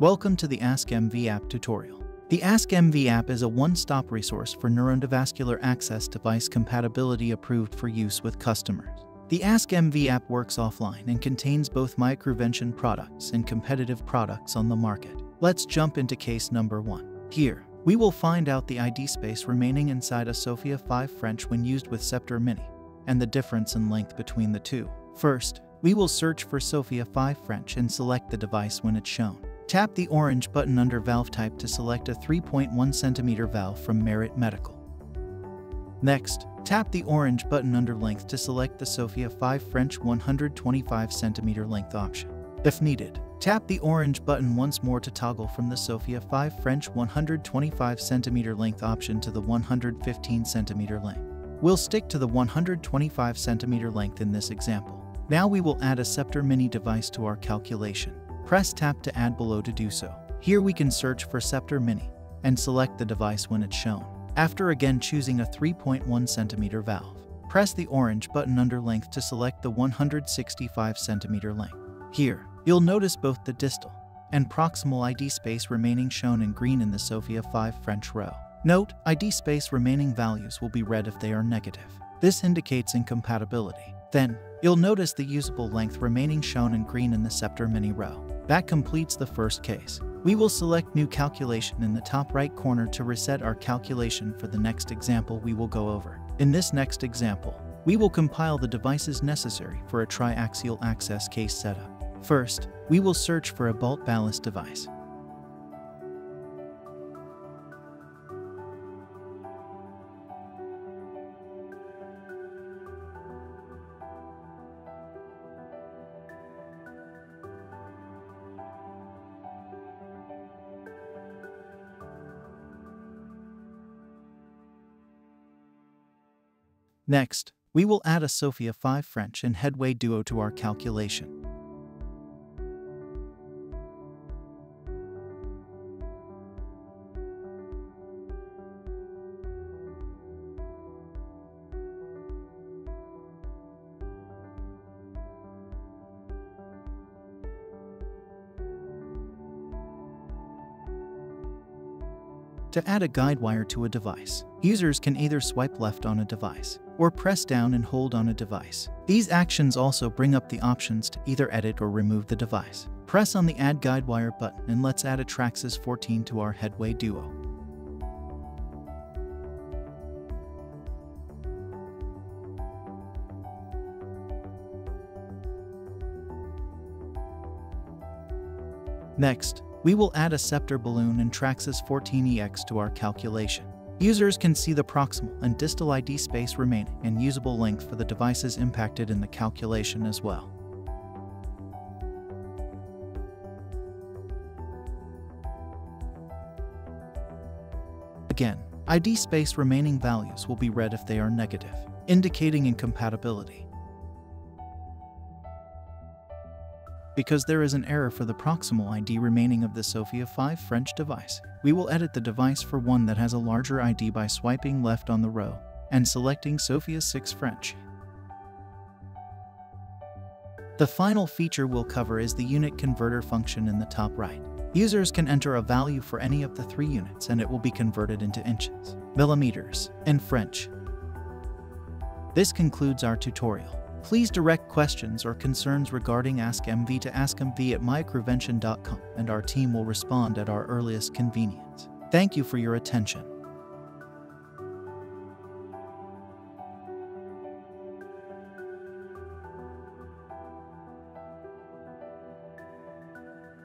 Welcome to the AskMV app tutorial. The AskMV app is a one-stop resource for neuroendovascular access device compatibility approved for use with customers. The AskMV app works offline and contains both microvention products and competitive products on the market. Let's jump into case number one. Here, we will find out the ID space remaining inside a SOFIA 5 French when used with Scepter Mini, and the difference in length between the two. First, we will search for SOFIA 5 French and select the device when it's shown. Tap the orange button under valve type to select a 3.1 cm valve from Merit Medical. Next, tap the orange button under length to select the SOFIA 5 French 125 cm length option. If needed, tap the orange button once more to toggle from the SOFIA 5 French 125 cm length option to the 115 cm length. We'll stick to the 125 cm length in this example. Now we will add a Scepter Mini device to our calculation. Press tap to add below to do so. Here we can search for Scepter Mini and select the device when it's shown. After again choosing a 3.1 cm valve, press the orange button under length to select the 165 cm length. Here, you'll notice both the distal and proximal ID space remaining shown in green in the SOFIA 5 French row. Note, ID space remaining values will be red if they are negative. This indicates incompatibility. Then, you'll notice the usable length remaining shown in green in the Scepter Mini row. That completes the first case. We will select New Calculation in the top right corner to reset our calculation for the next example we will go over. In this next example, we will compile the devices necessary for a triaxial access case setup. First, we will search for a bolt ballast device. Next, we will add a SOFIA 5 French and Headway Duo to our calculation. To add a guide wire to a device, users can either swipe left on a device or press down and hold on a device. These actions also bring up the options to either edit or remove the device. Press on the Add Guide Wire button and let's add a Traxcess 14 to our Headway Duo. Next, we will add a Scepter balloon and Traxcess 14EX to our calculation. Users can see the proximal and distal ID space remaining and usable length for the devices impacted in the calculation as well. Again, ID space remaining values will be red if they are negative, indicating incompatibility. Because there is an error for the proximal ID remaining of the SOFIA 5 French device, we will edit the device for one that has a larger ID by swiping left on the row and selecting SOFIA 6 French. The final feature we'll cover is the unit converter function in the top right. Users can enter a value for any of the three units and it will be converted into inches, millimeters, and French. This concludes our tutorial. Please direct questions or concerns regarding AskMV to askmv at microvention.com and our team will respond at our earliest convenience. Thank you for your attention.